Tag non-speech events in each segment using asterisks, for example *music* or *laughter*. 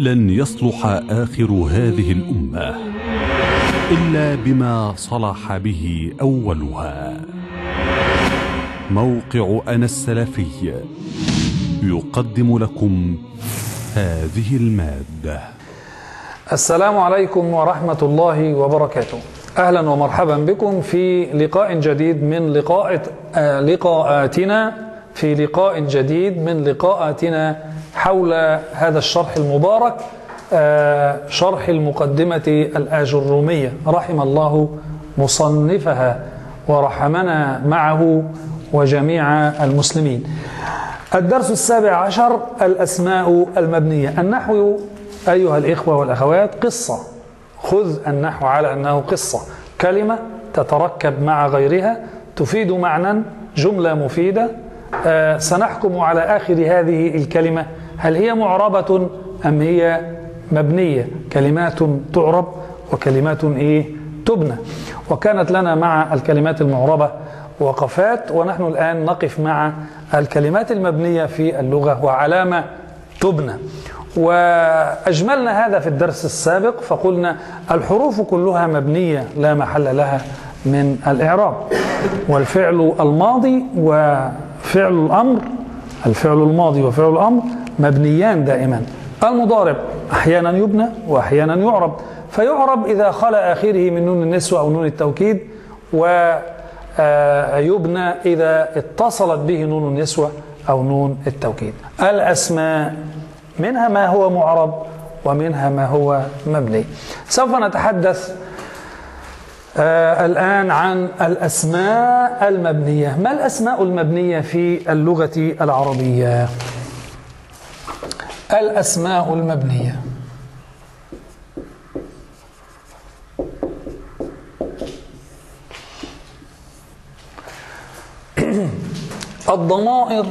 لن يصلح آخر هذه الأمة إلا بما صلح به أولها. موقع أنا السلفي يقدم لكم هذه المادة. السلام عليكم ورحمة الله وبركاته. أهلا ومرحبا بكم في لقاء جديد من لقاء آه، لقاءاتنا في لقاء جديد من لقاءاتنا حول هذا الشرح المبارك آه، شرح المقدمة الآجرومية. رحم الله مصنفها ورحمنا معه وجميع المسلمين. الدرس السابع عشر الأسماء المبنية. النحو أيها الإخوة والأخوات قصة. خذ النحو على أنه قصة. كلمة تتركب مع غيرها تفيد معنى جملة مفيدة. آه سنحكم على آخر هذه الكلمة هل هي معربة أم هي مبنية؟ كلمات تعرب وكلمات إيه؟ تبنى. وكانت لنا مع الكلمات المعربة وقفات ونحن الآن نقف مع الكلمات المبنية في اللغة وعلامة تبنى. وأجملنا هذا في الدرس السابق فقلنا الحروف كلها مبنية لا محل لها من الإعراب. والفعل الماضي وفعل الأمر الفعل الماضي وفعل الأمر مبنيان دائما. المضارب أحيانا يبنى وأحيانا يعرب. فيعرب إذا خلا آخره من نون النسوة أو نون التوكيد ويبنى إذا اتصلت به نون النسوة أو نون التوكيد. الأسماء منها ما هو معرب ومنها ما هو مبني. سوف نتحدث آه الآن عن الأسماء المبنية. ما الأسماء المبنية في اللغة العربية؟ الأسماء المبنية. *clears throat* الضمائر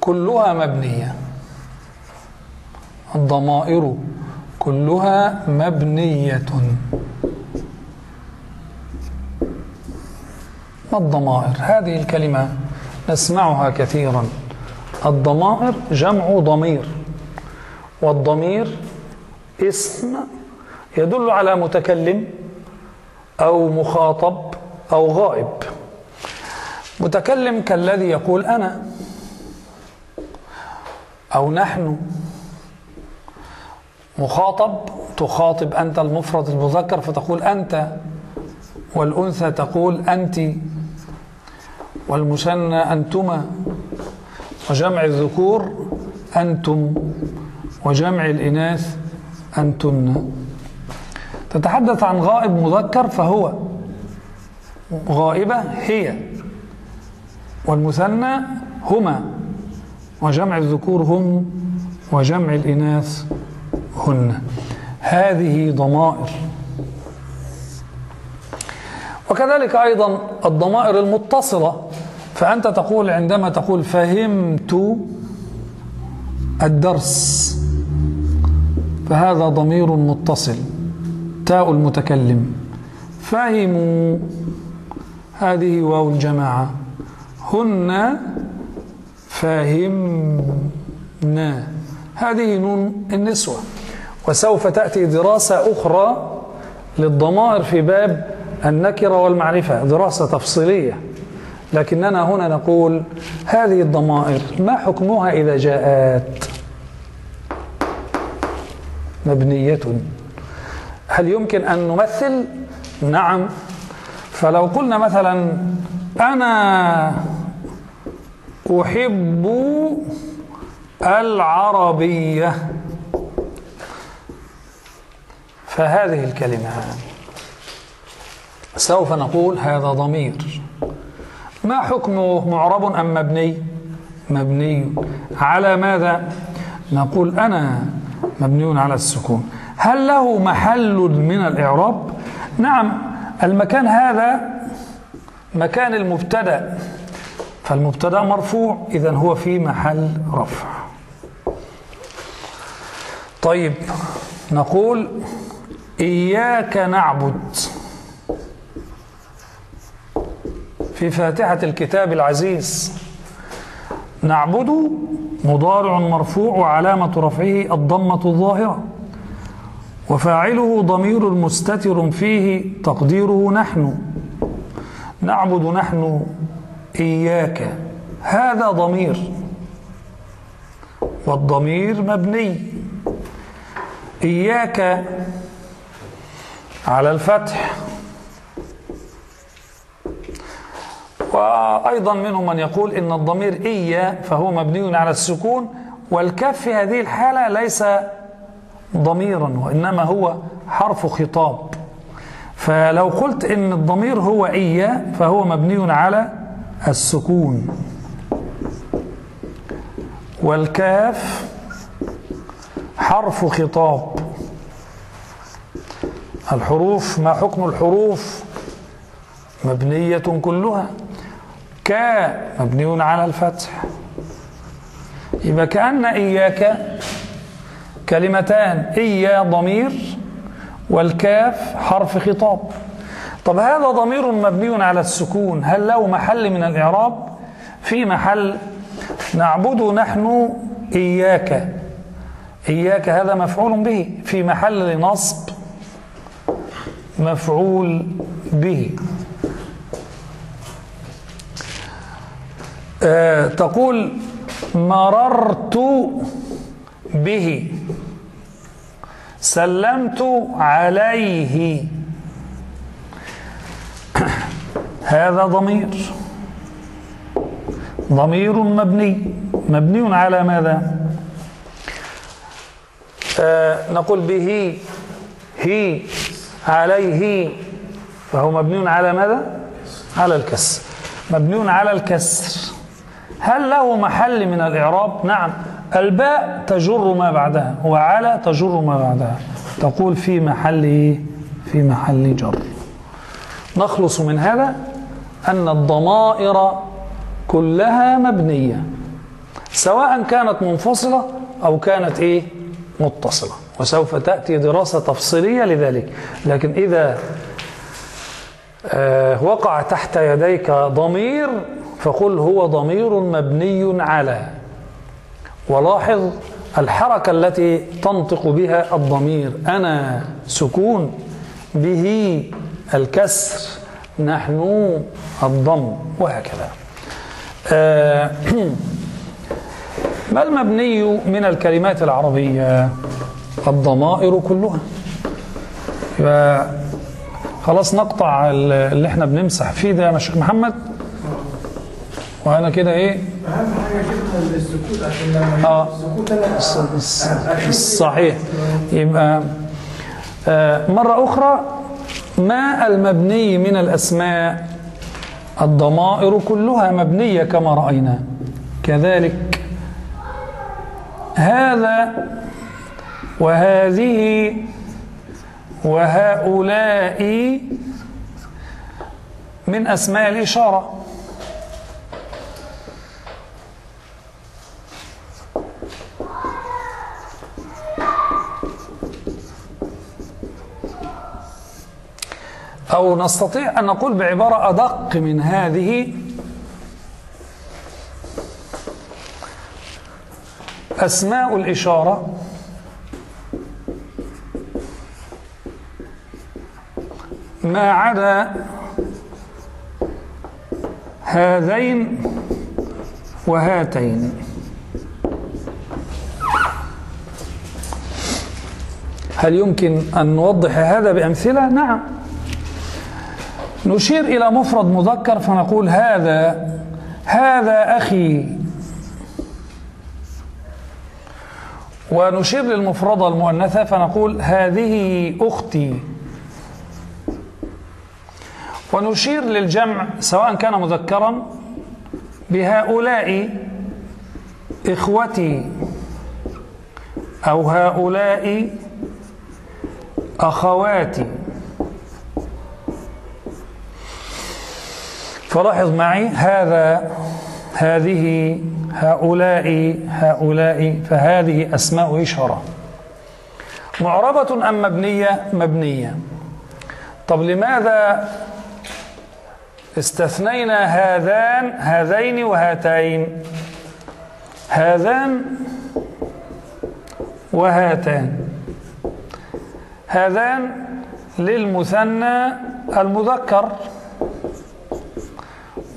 كلها مبنية. الضمائر كلها مبنية. ما الضمائر؟ هذه الكلمة نسمعها كثيرا. الضمائر جمع ضمير. والضمير اسم يدل على متكلم أو مخاطب أو غائب. متكلم كالذي يقول أنا أو نحن. مخاطب تخاطب أنت المفرد المذكر فتقول أنت والأنثى تقول أنت والمثنى أنتما. وجمع الذكور أنتم وجمع الإناث أنتن. تتحدث عن غائب مذكر فهو غائبة هي والمثنى هما وجمع الذكور هم وجمع الإناث هن. هذه ضمائر. وكذلك أيضا الضمائر المتصلة فأنت تقول عندما تقول فهمت الدرس فهذا ضمير متصل تاء المتكلم. فهموا هذه واو الجماعة. هن فهمنا. هذه نون النسوة. وسوف تأتي دراسة أخرى للضمائر في باب النكرة والمعرفة. دراسة تفصيلية. لكننا هنا نقول هذه الضمائر ما حكمها إذا جاءت؟ مبنية. هل يمكن أن نمثل؟ نعم. فلو قلنا مثلا أنا أحب العربية فهذه الكلمة. سوف نقول هذا ضمير. ما حكمه معرب أم مبني؟ مبني. على ماذا؟ نقول أنا مبني على السكون. هل له محل من الإعراب؟ نعم المكان هذا مكان المبتدأ. فالمبتدأ مرفوع اذا هو في محل رفع. طيب نقول إياك نعبد. في فاتحة الكتاب العزيز. نعبد مضارع مرفوع وعلامة رفعه الضمة الظاهرة وفاعله ضمير مستتر فيه تقديره نحن. نعبد نحن إياك. هذا ضمير. والضمير مبني. إياك على الفتح. وأيضا منهم من يقول إن الضمير إيا فهو مبني على السكون والكف في هذه الحالة ليس ضميرا وإنما هو حرف خطاب. فلو قلت إن الضمير هو إيا فهو مبني على السكون. والكاف حرف خطاب. الحروف ما حكم الحروف؟ مبنية كلها. كا مبني على الفتح. يبقى كأن إياك كلمتان إيا ضمير والكاف حرف خطاب. طب هذا ضمير مبني على السكون. هل له محل من الإعراب؟ في محل. نعبد نحن إياك. إياك هذا مفعول به. في محل نصب مفعول به. آه تقول مررت به. سلمت عليه. *coughs* هذا ضمير. ضمير مبني. مبني على ماذا؟ آه نقول به. هي. عليه. فهو مبني على ماذا؟ على الكسر. مبني على الكسر. هل له محل من الإعراب؟ نعم. الباء تجر ما بعدها وعلى تجر ما بعدها. تقول في محل إيه؟ في محل جر. نخلص من هذا أن الضمائر كلها مبنية سواء كانت منفصلة أو كانت إيه؟ متصلة. وسوف تأتي دراسة تفصيلية لذلك. لكن إذا آه وقع تحت يديك ضمير فقل هو ضمير مبني على. ولاحظ الحركة التي تنطق بها الضمير. أنا سكون به الكسر نحن الضم وهكذا. آه *clears throat* ما المبني من الكلمات العربية؟ الضمائر كلها. خلاص نقطع اللي إحنا بنمسح فيه ده يا شيخ محمد. وأنا كده إيه؟ أهم حاجة جبنا السكوت عشان لما آه. السكوت صحيح. يبقى آه مرة أخرى ما المبني من الأسماء؟ الضمائر كلها مبنية كما رأينا. كذلك هذا وهذه وهؤلاء من أسماء الإشارة. أو نستطيع أن نقول بعبارة أدق من هذه أسماء الإشارة. ما عدا هذين وهاتين. هل يمكن أن نوضح هذا بأمثلة؟ نعم. نشير إلى مفرد مذكر فنقول هذا هذا أخي. ونشير للمفردة المؤنثة فنقول هذه أختي. ونشير للجمع سواء كان مذكرا بهؤلاء إخوتي أو هؤلاء أخواتي. فلاحظ معي هذا هذه هؤلاء هؤلاء فهذه أسماء إشارة. معربة أم مبنية؟ مبنية. طب لماذا استثنينا هذان هذين وهاتين؟ هذان وهاتان. هذان للمثنى المذكر.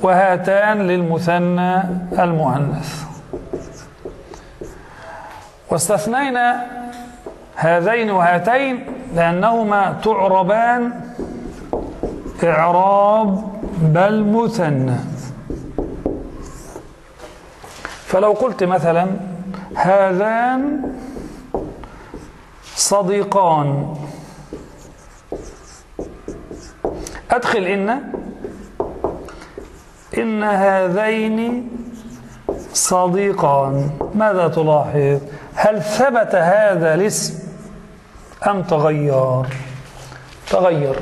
وهاتان للمثنى المؤنث. واستثنينا هذين وهاتين لأنهما تعربان إعراب بل مثنى. فلو قلت مثلا هذان صديقان. أدخل إن إن هذين صديقان. ماذا تلاحظ؟ هل ثبت هذا الاسم أم تغير؟ تغير.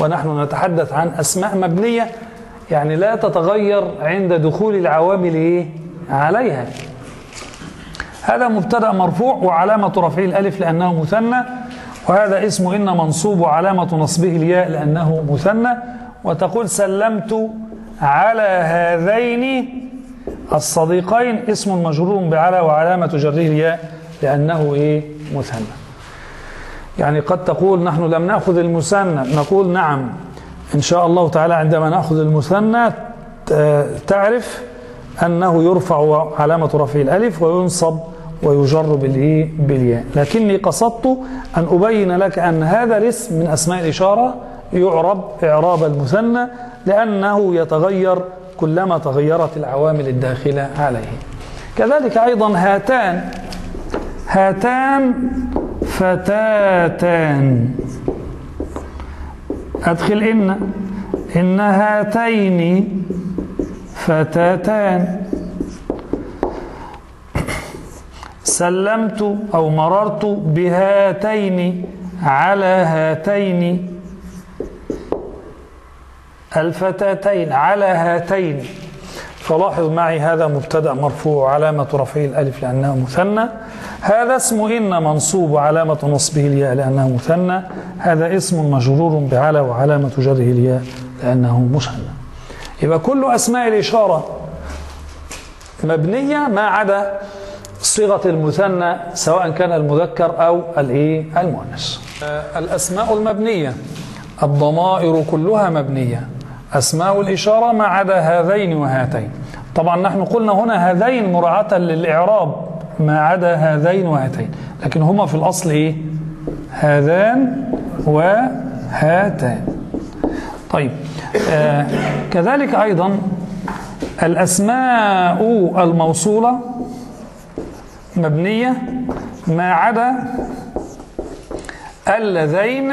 ونحن نتحدث عن أسماء مبنية يعني لا تتغير عند دخول العوامل إيه؟ عليها. هذا مبتدأ مرفوع وعلامة رفعه الألف لأنه مثنى وهذا اسم إن منصوب وعلامة نصبه الياء لأنه مثنى وتقول سلمت على هذين الصديقين اسم مجرور بعلى وعلامة جره الياء لأنه إيه؟ مثنى. يعني قد تقول نحن لم نأخذ المثنى نقول نعم إن شاء الله تعالى عندما نأخذ المثنى تعرف أنه يرفع علامة رفع الألف وينصب ويجر بالإيه؟ بالياء. لكني قصدت أن أبين لك أن هذا الاسم من أسماء الإشارة يعرب إعراب المثنى لأنه يتغير كلما تغيرت العوامل الداخلة عليه. كذلك أيضا هاتان هاتان فتاتان. أدخل إن إن هاتين فتاتان. سلمت أو مررت بهاتين على هاتين الفتاتين على هاتين. فلاحظ معي هذا مبتدأ مرفوع علامة رفعه الألف لأنه مثنى. هذا اسم إن منصوب علامة نصبه الياء لأنه مثنى. هذا اسم مجرور بعلى وعلامة جره الياء لأنه مثنى. يبقى كل أسماء الإشارة مبنية ما عدا صيغة المثنى سواء كان المذكر أو الإيه؟ المؤنث. الأسماء المبنية الضمائر كلها مبنية. أسماء الإشارة ما عدا هذين وهاتين. طبعا نحن قلنا هنا هذين مراعاة للإعراب ما عدا هذين وهاتين. لكن هما في الأصل إيه؟ هذان وهاتان. طيب آه كذلك أيضا الأسماء الموصولة مبنية ما عدا اللذين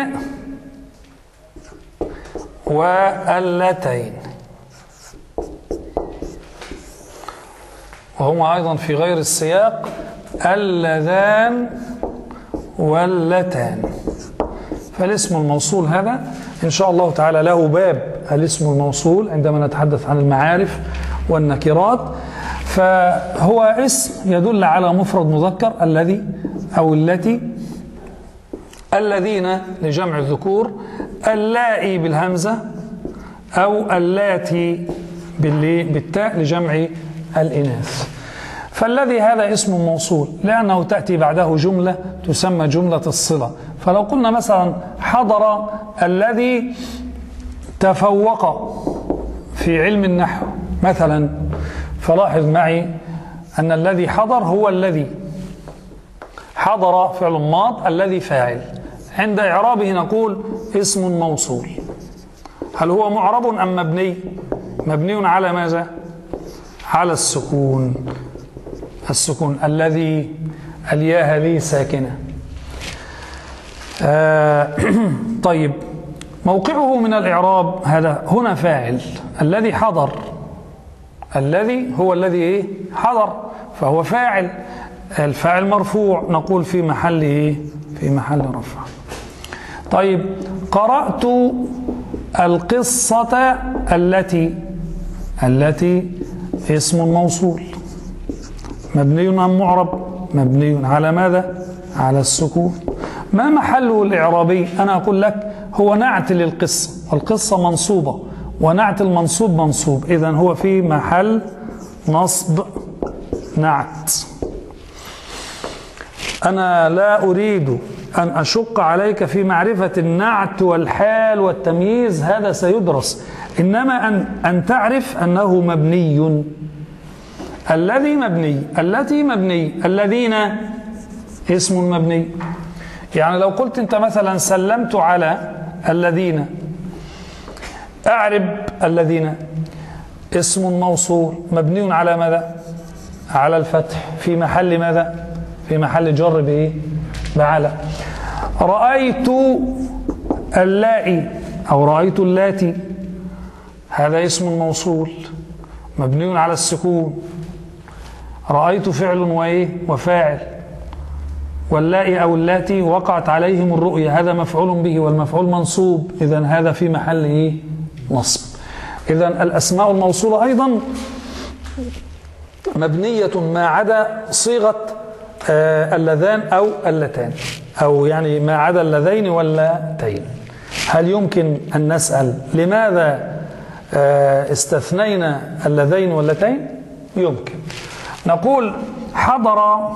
واللتين. وهما أيضا في غير السياق اللذان واللتان. فالاسم الموصول هذا إن شاء الله تعالى له باب الاسم الموصول عندما نتحدث عن المعارف والنكرات. فهو اسم يدل على مفرد مذكر الذي أو التي الذين لجمع الذكور اللائي بالهمزة أو اللاتي بالتاء لجمع الإناث. فالذي هذا اسم موصول لأنه تأتي بعده جملة تسمى جملة الصلة. فلو قلنا مثلا حضر الذي تفوق في علم النحو مثلا فلاحظ معي أن الذي حضر هو الذي حضر فعل ماض الذي فاعل. عند إعرابه نقول اسم موصول. هل هو معرب أم مبني؟ مبني على ماذا؟ على السكون. السكون الذي الياء هذه ساكنة. آه *clears throat* طيب. موقعه من الإعراب هذا هنا فاعل. الذي حضر. الذي هو الذي إيه؟ حضر. فهو فاعل. الفاعل مرفوع. نقول في محل إيه؟ في محل رفع. طيب قرأت القصة التي التي اسم موصول. مبني أم معرب؟ مبني. على ماذا؟ على السكون. ما محله الإعرابي؟ أنا أقول لك هو نعت للقصة. والقصة منصوبة ونعت المنصوب منصوب. إذا هو في محل نصب نعت. أنا لا أريد أن أشق عليك في معرفة النعت والحال والتمييز هذا سيدرس. إنما أن, أن تعرف أنه مبني. الذي مبني التي مبني الذين اسم مبني. يعني لو قلت أنت مثلا سلمت على الذين أعرب الذين اسم موصول مبني على ماذا؟ على الفتح. في محل ماذا؟ في محل جر بايه بعلى رأيت اللائي أو رأيت اللاتي. هذا اسم موصول مبني على السكون. رأيت فعل وإيه؟ وفاعل. واللائي أو اللاتي وقعت عليهم الرؤية هذا مفعول به والمفعول منصوب. إذا هذا في محل إيه؟ نصب. إذا الأسماء الموصولة أيضا مبنية ما عدا صيغة اللذان أو اللتان. أو يعني ما عدا اللذين واللتين. هل يمكن أن نسأل لماذا آه استثنينا اللذين واللتين؟ يمكن. نقول حضر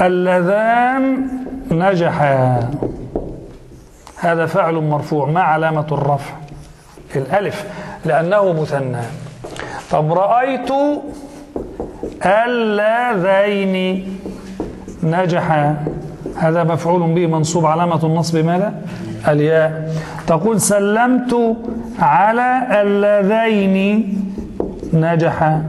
اللذان نجحا. هذا فعل مرفوع ما علامة الرفع؟ الألف لأنه مثنى. طب رأيت اللذين نجحا هذا مفعول به منصوب علامة النصب ماذا؟ الياء. تقول سلمت على اللذين. نجحا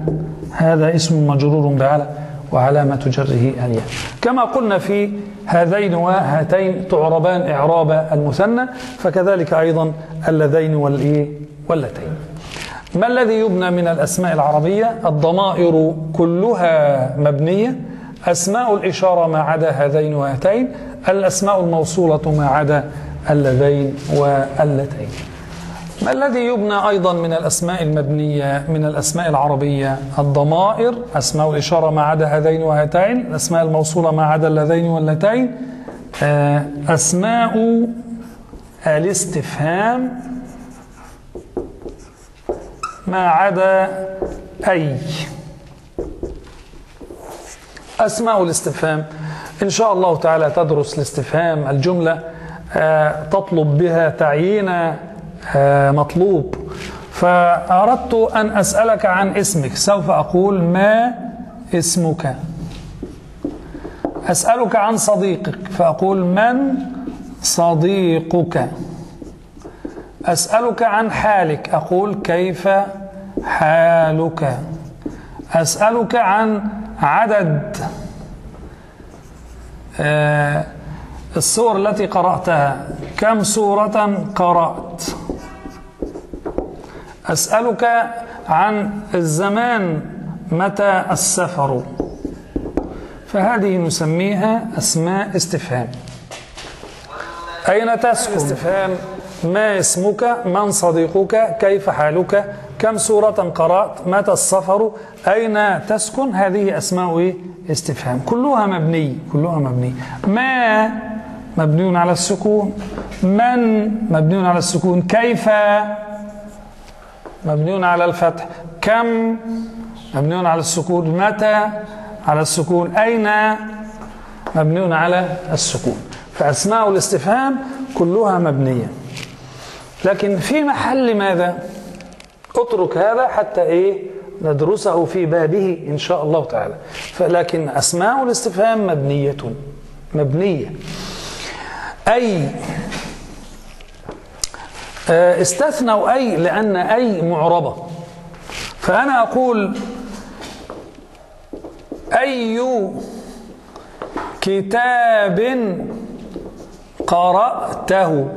هذا اسم مجرور بعلى وعلامة جره الياء. كما قلنا في هذين وهاتين تعربان إعراب المثنى فكذلك أيضا اللذين والإيه؟ واللتين. ما الذي يبنى من الأسماء العربية؟ الضمائر كلها مبنية. أسماء الإشارة ما عدا هذين وهاتين الأسماء الموصولة ما عدا اللذين واللتين. ما الذي يبنى أيضا من الأسماء المبنية من الأسماء العربية؟ الضمائر أسماء الإشارة ما عدا هذين وهاتين الأسماء الموصولة ما عدا اللذين واللتين. أسماء الاستفهام ما عدا أي. أسماء الاستفهام. إن شاء الله تعالى تدرس الاستفهام الجملة تطلب بها تعيين مطلوب. فأردت أن أسألك عن اسمك. سوف أقول ما اسمك. أسألك عن صديقك. فأقول من صديقك. أسألك عن حالك. أقول كيف حالك. أسألك عن عدد السور التي قرأتها. كم سورة قرأت؟ أسألك عن الزمان متى السفر. فهذه نسميها أسماء استفهام. أين تسكن؟ استفهام. ما اسمك؟ من صديقك؟ كيف حالك؟ كم سورة قرأت؟ متى السفر؟ أين تسكن؟ هذه أسماء استفهام. كلها مبني كلها مبني. ما مبني على السكون؟ من مبني على السكون؟ كيف مبني على الفتح؟ كم مبني على السكون؟ متى على السكون؟ أين مبني على السكون؟ فأسماء الاستفهام كلها مبنية. لكن في محل ماذا؟ اترك هذا حتى إيه؟ ندرسه في بابه إن شاء الله تعالى. فلكن أسماء الاستفهام مبنية. مبنية. أي استثنوا أي لأن أي معربة. فأنا أقول أي كتاب قرأته.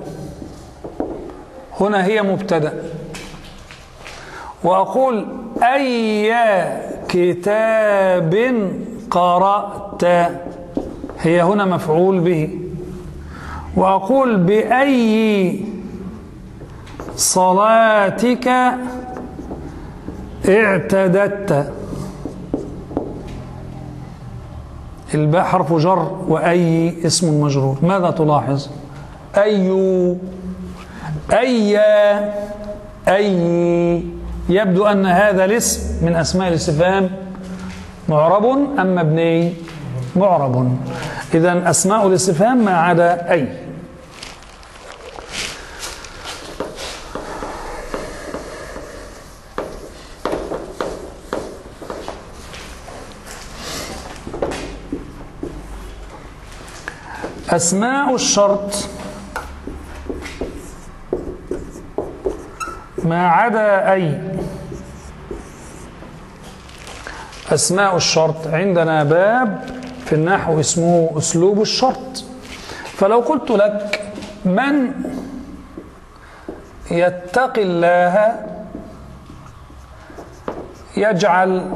هنا هي مبتدأ. وأقول أي كتاب قرأت؟ هي هنا مفعول به. وأقول بأي صلاتك اعتددت الباء حرف جر وأي اسم مجرور. ماذا تلاحظ؟ أي أي أي يبدو أن هذا الاسم من أسماء الاستفهام معرب أم مبني معرب. إذا أسماء الاستفهام ما عدا أي. أسماء الشرط ما عدا أي. أسماء الشرط. عندنا باب في النحو اسمه أسلوب الشرط. فلو قلت لك من يتقي الله يجعل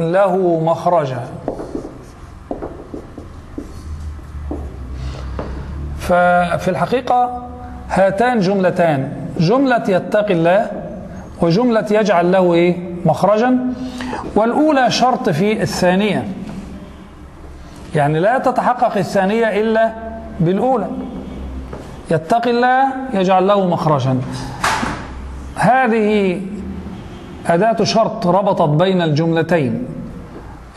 له مخرجا. ففي الحقيقة هاتان جملتان. جملة يتقي الله وجملة يجعل له إيه؟ مخرجا. والأولى شرط في الثانية. يعني لا تتحقق الثانية إلا بالأولى. يتقي الله يجعل له مخرجا. هذه أداة شرط ربطت بين الجملتين.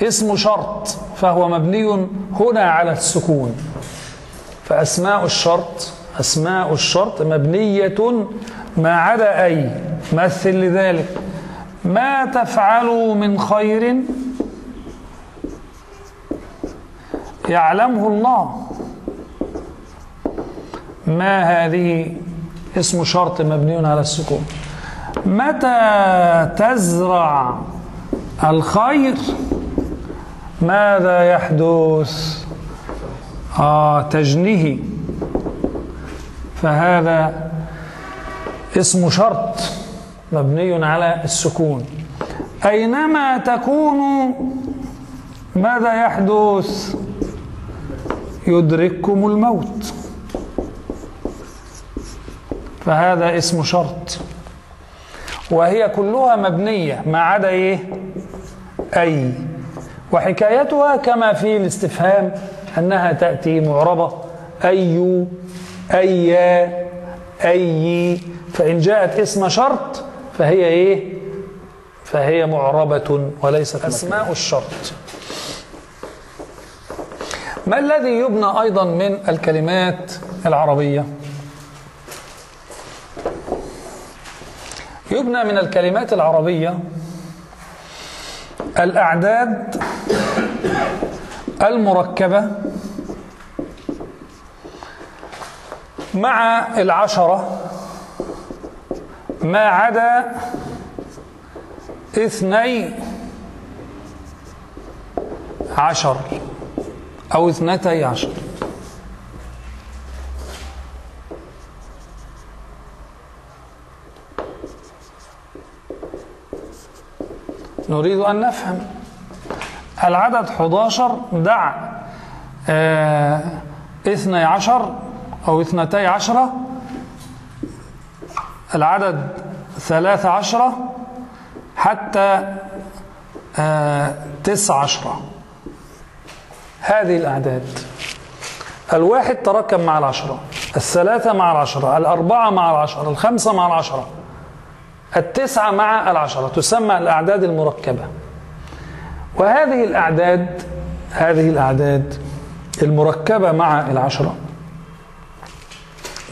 اسم شرط فهو مبني هنا على السكون. فأسماء الشرط أسماء الشرط مبنية ما عدا أي مثل لذلك ما تفعلوا من خير يعلمه الله. ما هذه؟ اسم شرط مبني على السكون. متى تزرع الخير؟ ماذا يحدث؟ آه تجنيه. فهذا اسم شرط مبني على السكون. أينما تكونوا ماذا يحدث؟ يدرككم الموت. فهذا اسم شرط. وهي كلها مبنية ما عدا إيه؟ أي. وحكايتها كما في الاستفهام أنها تأتي معربة. أي أي أي فإن جاءت اسم شرط فهي إيه؟ فهي معربة وليست أسماء الشرط. ما الذي يبنى أيضا من الكلمات العربية؟ يبنى من الكلمات العربية الأعداد المركبة مع العشرة ما عدا اثني عشر أو اثنتي عشر. نريد أن نفهم. العدد 11 دع آه اثني عشر أو اثنتي عشرة العدد ثلاث عشرة حتى آه تسع عشرة هذه الأعداد. الواحد تركب مع العشرة الثلاثة مع العشرة الأربعة مع العشرة الخمسة مع العشرة التسعة مع العشرة تسمى الأعداد المركبة. وهذه الأعداد هذه الأعداد المركبة مع العشرة.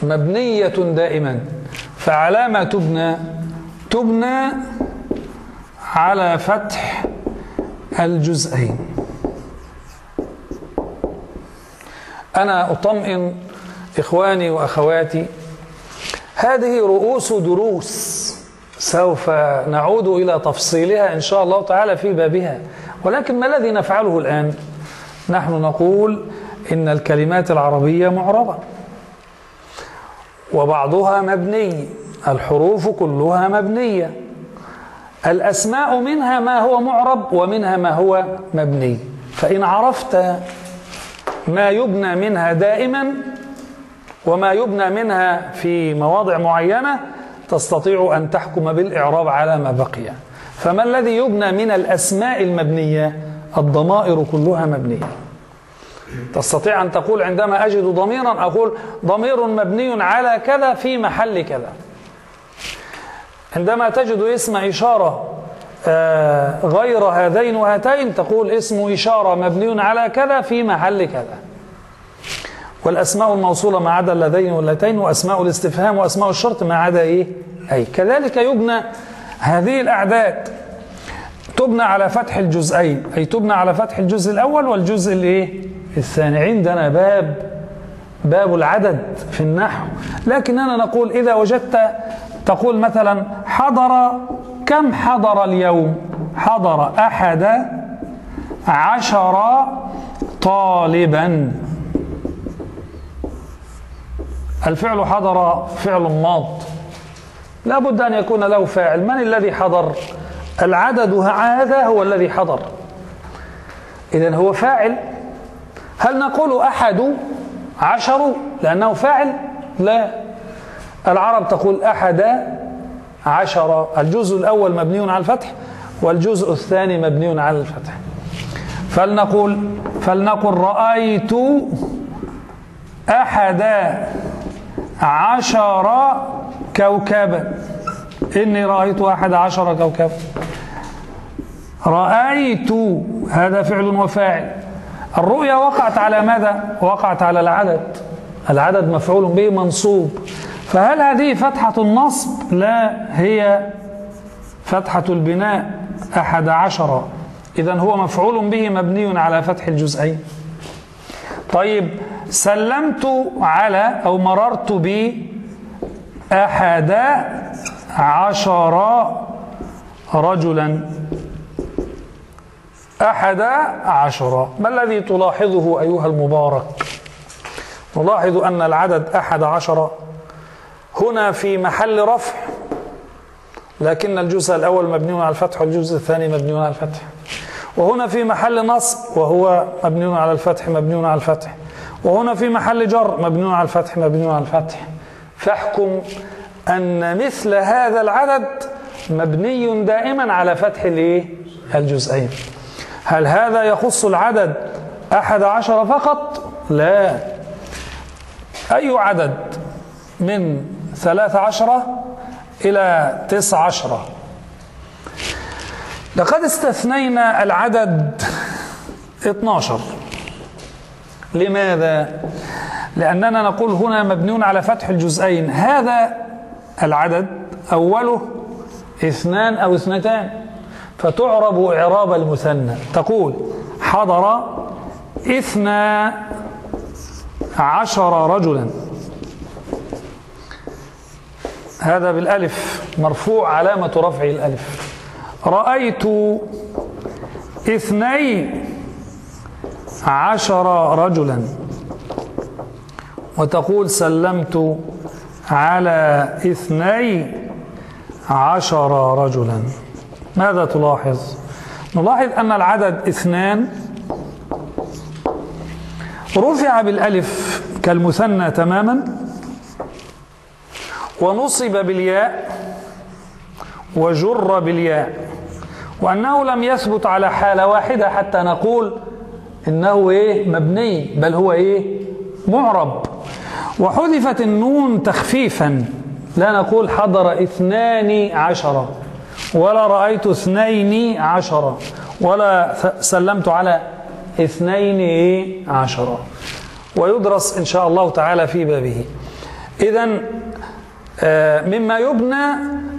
مبنية دائما. فعلى ما تبنى تبنى على فتح الجزئين. أنا أطمئن إخواني وأخواتي هذه رؤوس دروس سوف نعود إلى تفصيلها إن شاء الله تعالى في بابها. ولكن ما الذي نفعله الآن؟ نحن نقول إن الكلمات العربية معربة. وبعضها مبني الحروف كلها مبنية. الأسماء منها ما هو معرب ومنها ما هو مبني. فإن عرفت ما يبنى منها دائما وما يبنى منها في مواضع معينة تستطيع أن تحكم بالإعراب على ما بقي. فما الذي يبنى من الأسماء المبنية؟ الضمائر كلها مبنية. تستطيع أن تقول عندما أجد ضميرا أقول ضمير مبني على كذا في محل كذا. عندما تجد اسم إشارة آه، غير هذين وهاتين تقول اسم إشارة مبني على كذا في محل كذا. والأسماء الموصولة ما عدا اللذين واللتين وأسماء الاستفهام وأسماء الشرط ما عدا إيه؟ أي. كذلك يبنى هذه الأعداد. تبنى على فتح الجزئين أي تبنى على فتح الجزء الأول والجزء الإيه؟ الثاني. عندنا باب باب العدد في النحو. لكننا نقول إذا وجدت تقول مثلا حضر كم حضر اليوم؟ حضر أحد عشر طالبا. الفعل حضر فعل ماض. لا بد أن يكون له فاعل. من الذي حضر؟ العدد هذا هو الذي حضر. إذا هو فاعل هل نقول أحد عشر لأنه فاعل؟ لا. العرب تقول أحد عشر. الجزء الأول مبني على الفتح والجزء الثاني مبني على الفتح. فلنقول فلنقل رأيت أحد عشر كوكبا. إني رأيت أحد عشر كوكبا. رأيت هذا فعل وفاعل. الرؤيا وقعت على ماذا؟ وقعت على العدد. العدد مفعول به منصوب. فهل هذه فتحة النصب؟ لا هي فتحة البناء أحد عشر. إذا هو مفعول به مبني على فتح الجزئين. طيب سلمت على أو مررت ب أحد عشر رجلا. أحد عشر. ما الذي تلاحظه أيها المبارك؟ نلاحظ أن العدد أحد عشر هنا في محل رفع لكن الجزء الأول مبني على الفتح والجزء الثاني مبني على الفتح. وهنا في محل نصب وهو مبني على الفتح مبني على الفتح. وهنا في محل جر مبني على الفتح مبني على الفتح. فاحكم أن مثل هذا العدد مبني دائما على فتح الجزئين. هل هذا يخص العدد أحد عشر فقط؟ لا. أي عدد من ثلاث عشرة إلى تسع عشرة؟ لقد استثنينا العدد 12 لماذا؟ لأننا نقول هنا مبنون على فتح الجزئين. هذا العدد أوله اثنان أو اثنتان. فتعرب إعراب المثنى. تقول حضر اثنا عشر رجلا. هذا بالألف مرفوع علامة رفعه الألف. رأيت إثني عشر رجلا. وتقول سلمت على إثني عشر رجلا. ماذا تلاحظ؟ نلاحظ أن العدد اثنان. رفع بالألف كالمثنى تماما. ونصب بالياء. وجر بالياء. وأنه لم يثبت على حالة واحدة حتى نقول إنه إيه؟ مبني بل هو إيه؟ معرب. وحذفت النون تخفيفا. لا نقول حضر اثنان عشرة ولا رأيت اثنين عشرة ولا سلمت على اثنين عشرة ويدرس إن شاء الله تعالى في بابه. إذا مما يبنى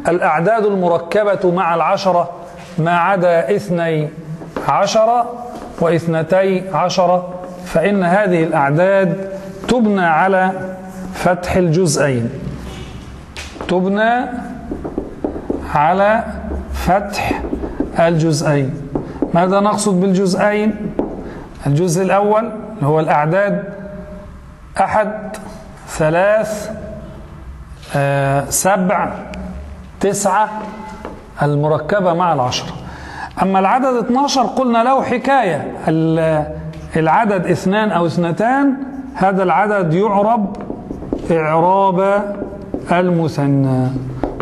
الأعداد المركبة مع العشرة ما عدا اثني عشرة واثنتي عشرة فإن هذه الأعداد تبنى على فتح الجزئين. تبنى على فتح الجزئين. ماذا نقصد بالجزئين؟ الجزء الأول اللي هو الأعداد أحد ثلاث آه سبع تسعة المركبة مع العشرة أما العدد 12 قلنا له حكاية. العدد اثنان أو اثنتان هذا العدد يعرب إعراب المثنى.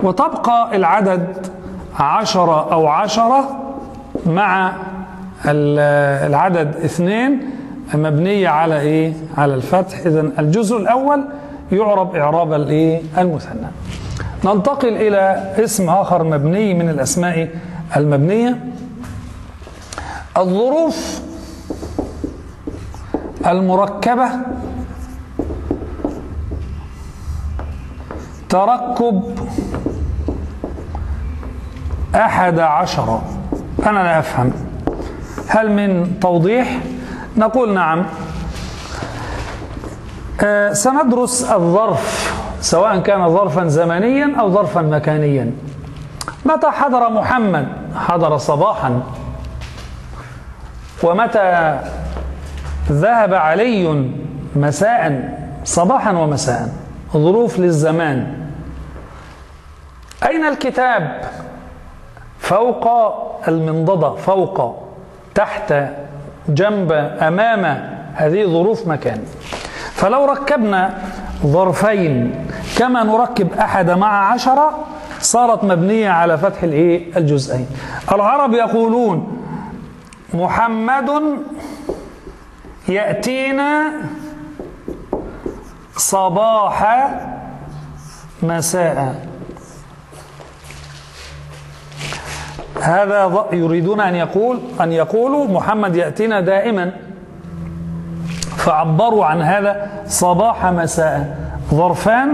وتبقى العدد عشرة أو عشرة مع العدد اثنين مبنية على إيه؟ على الفتح إذا الجزء الأول يعرب إعراب الإيه؟ المثنى ننتقل إلى اسم آخر مبني من الأسماء المبنية الظروف المركبة تركب أحد عشر. أنا لا أفهم. هل من توضيح؟ نقول نعم. آه، سندرس الظرف سواء كان ظرفا زمنيا أو ظرفا مكانيا. متى حضر محمد؟ حضر صباحا. ومتى ذهب علي مساء؟ صباحا ومساء. ظروف للزمان. أين الكتاب؟ فوق المنضدة فوق تحت جنب أمام هذه ظروف مكان. فلو ركبنا ظرفين كما نركب أحد مع عشرة صارت مبنية على فتح الإيه؟ الجزئين. العرب يقولون محمد يأتينا صباح مساء. هذا يريدون أن يقول أن يقولوا محمد يأتينا دائما. فعبروا عن هذا صباح مساء. ظرفان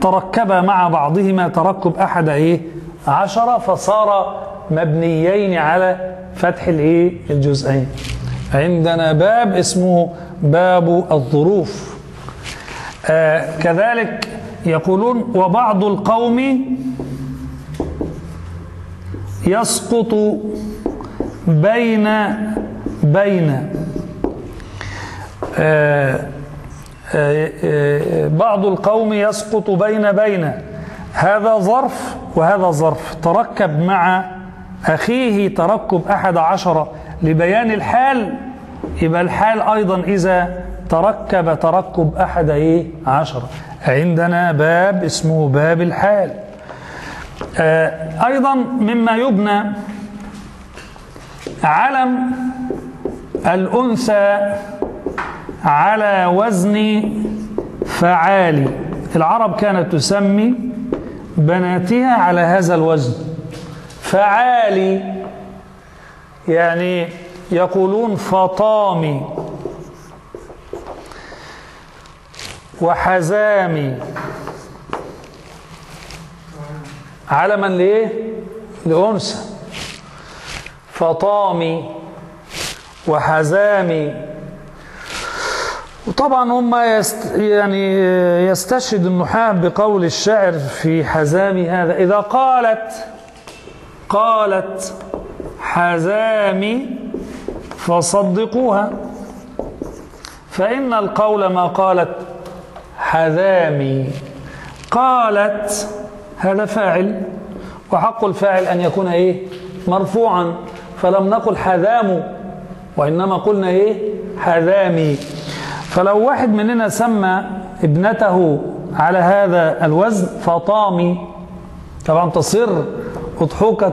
تركبا مع بعضهما تركب أحد إيه عشرة فصار مبنيين على فتح الإيه الجزئين. عندنا باب اسمه باب الظروف. آه كذلك يقولون وبعض القوم يسقط بين بين آه، آه، آه، بعض القوم يسقط بين بين. هذا ظرف وهذا ظرف. تركب مع أخيه تركب أحد عشر. لبيان الحال يبقى الحال أيضا إذا تركب تركب أحد إيه عشر. عندنا باب اسمه باب الحال. أيضا مما يبنى علم الأنثى على وزن فعالي. العرب كانت تسمي بناتها على هذا الوزن. فعالي يعني يقولون فطامي وحزامي. علما ليه لأنثى. فطامي وحزامي. وطبعا هم يست يعني يستشهد النحاة بقول الشاعر في حزامي هذا. إذا قالت قالت حزامي فصدقوها. فإن القول ما قالت حذامي قالت هذا فاعل وحق الفاعل أن يكون إيه؟ مرفوعا فلم نقل حذام وإنما قلنا إيه؟ حذامي فلو واحد مننا سمى ابنته على هذا الوزن فطامي طبعا تصر أضحوكة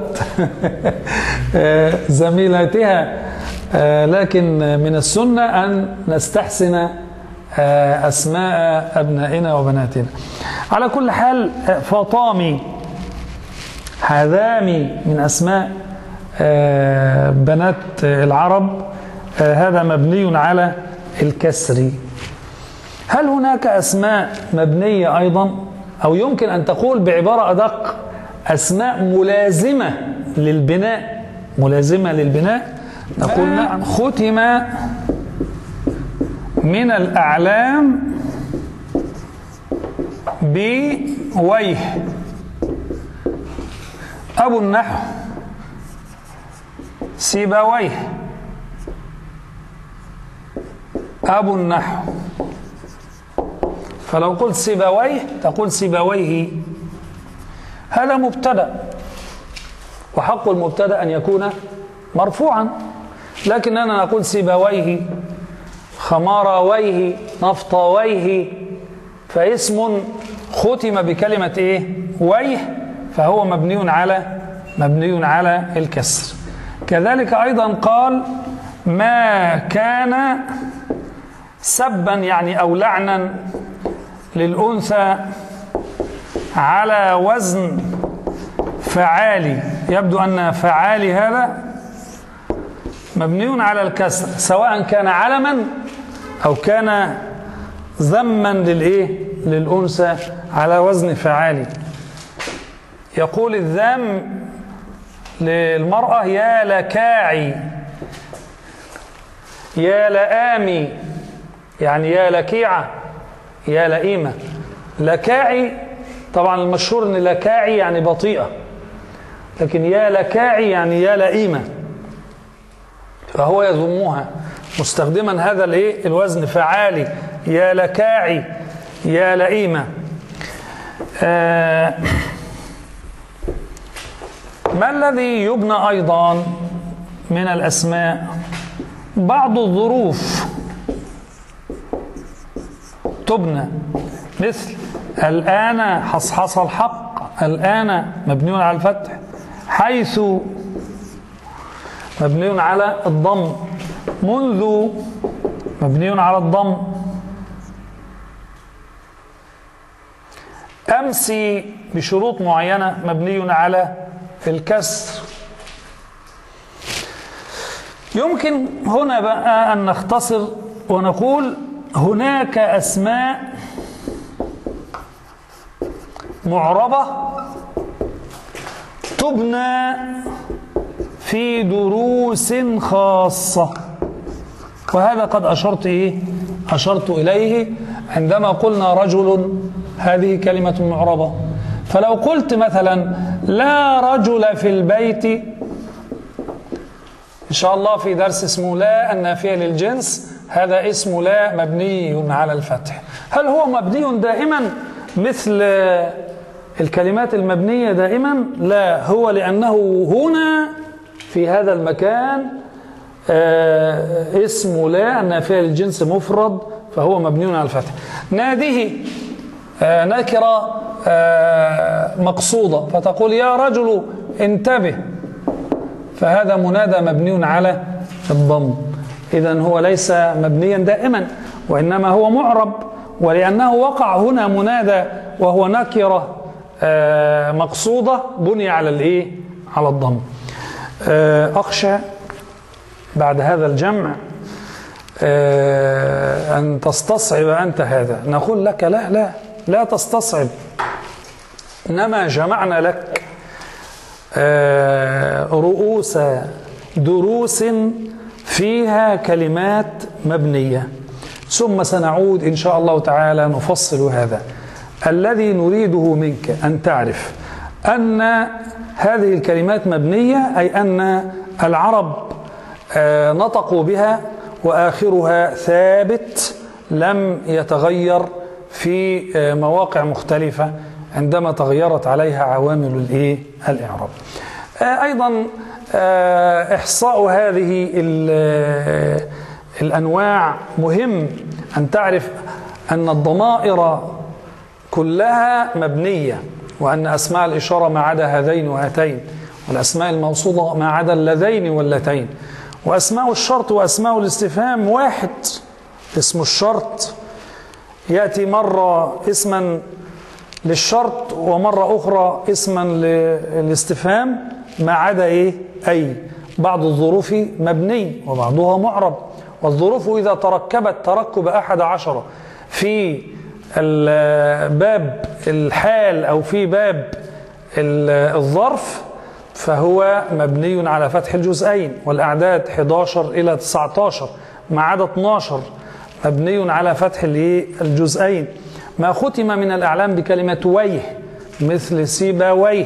*laughs* زميلاتها لكن من السنة أن نستحسن أسماء أبنائنا وبناتنا. على كل حال فطامي حذامي من أسماء بنات العرب هذا مبني على الكسر. هل هناك أسماء مبنية أيضا؟ أو يمكن أن تقول بعبارة أدق أسماء ملازمة للبناء؟ ملازمة للبناء؟ نقول نعم. ختم من الأعلام بويه أبو النحو سيبويه. أبو النحو. فلو قلت سيبويه تقول سيبويه. هذا مبتدأ وحق المبتدأ أن يكون مرفوعا لكننا نقول سيبويه. خمارويه نفطويه فاسم ختم بكلمة إيه؟ ويه فهو مبني على مبني على الكسر. كذلك أيضا قال ما كان سبا يعني أو لعنا للأنثى على وزن فعالي. يبدو أن فعالي هذا مبني على الكسر سواء كان علما أو كان ذما للإيه؟ للأنثى على وزن فعالي. يقول الذم للمرأة يا لكاعي يا لآمي. يعني يا لكيعة يا لئيمة. لكاعي طبعا المشهور إن لكاعي يعني بطيئة لكن يا لكاعي يعني يا لئيمة. فهو يذمها. مستخدما هذا الايه؟ الوزن. فعالي. يا لكاعي. يا لئيمة. آه ما الذي يبنى أيضا من الأسماء؟ بعض الظروف تبنى. مثل الآن حصحص الحق. الآن مبني على الفتح. حيث مبني على الضم. منذ مبني على الضم. أمس بشروط معينة مبني على الكسر. يمكن هنا بقى أن نختصر ونقول هناك أسماء معربة تبنى في دروس خاصة. وهذا قد أشرت إيه؟ أشرت إليه عندما قلنا رجل هذه كلمة معربة. فلو قلت مثلا لا رجل في البيت إن شاء الله في درس اسمه لا النافية للجنس هذا اسم لا مبني على الفتح. هل هو مبني دائما مثل الكلمات المبنية دائما؟ لا هو لأنه هنا في هذا المكان اسم لا النافية للجنس مفرد فهو مبني على الفتح. ناديه آه نكرة آه مقصودة فتقول يا رجل انتبه فهذا منادى مبني على الضم. إذا هو ليس مبنيا دائما وإنما هو معرب ولأنه وقع هنا منادى وهو نكرة مقصودة بني على الإيه؟ على الضم. أخشى بعد هذا الجمع أن تستصعب أنت هذا. نقول لك لا لا لا تستصعب. إنما جمعنا لك رؤوس دروس فيها كلمات مبنية. ثم سنعود إن شاء الله تعالى نفصل هذا. الذي نريده منك أن تعرف أن هذه الكلمات مبنية أي أن العرب نطقوا بها وآخرها ثابت لم يتغير في مواقع مختلفة عندما تغيرت عليها عوامل الإيه؟ الإعراب. أيضا إحصاء هذه الأنواع مهم أن تعرف أن الضمائر كلها مبنية وأن أسماء الإشارة ما عدا هذين وهاتين والأسماء الموصولة ما عدا اللذين واللتين. وأسماء الشرط وأسماء الاستفهام واحد اسم الشرط. يأتي مرة اسما للشرط ومرة أخرى اسما للاستفهام ما عدا إيه؟ أي. بعض الظروف مبني وبعضها معرب. والظروف إذا تركبت تركب أحد عشر. في باب الحال أو في باب الظرف فهو مبني على فتح الجزئين والأعداد 11 إلى 19 ما عدا 12 مبني على فتح الجزئين ما ختم من الأعلام بكلمة ويه مثل سيباويه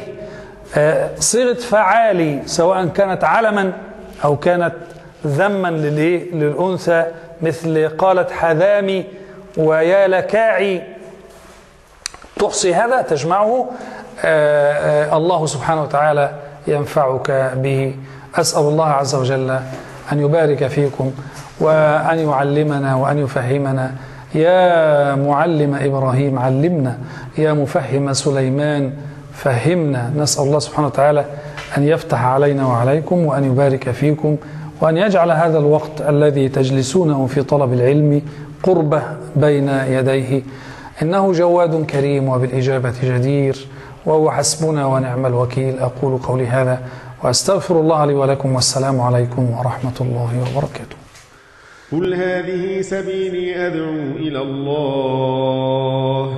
صيغة فعالي سواء كانت علما أو كانت ذما للأنثى مثل قالت حذامي ويا لكاعي. تحصي هذا تجمعه الله سبحانه وتعالى ينفعك به. أسأل الله عز وجل أن يبارك فيكم وأن يعلمنا وأن يفهمنا. يا معلم إبراهيم علمنا. يا مفهم سليمان فهمنا. نسأل الله سبحانه وتعالى أن يفتح علينا وعليكم وأن يبارك فيكم وأن يجعل هذا الوقت الذي تجلسونه في طلب العلم قربة بين يديه. إنه جواد كريم وبالإجابة جدير. وهو حسبنا ونعم الوكيل. أقول قولي هذا وأستغفر الله لي ولكم والسلام عليكم ورحمة الله وبركاته. قل هذه سبيلي أدعو إلى الله.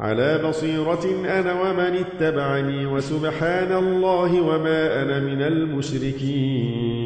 على بصيرة أنا ومن اتبعني وسبحان الله وما أنا من المشركين.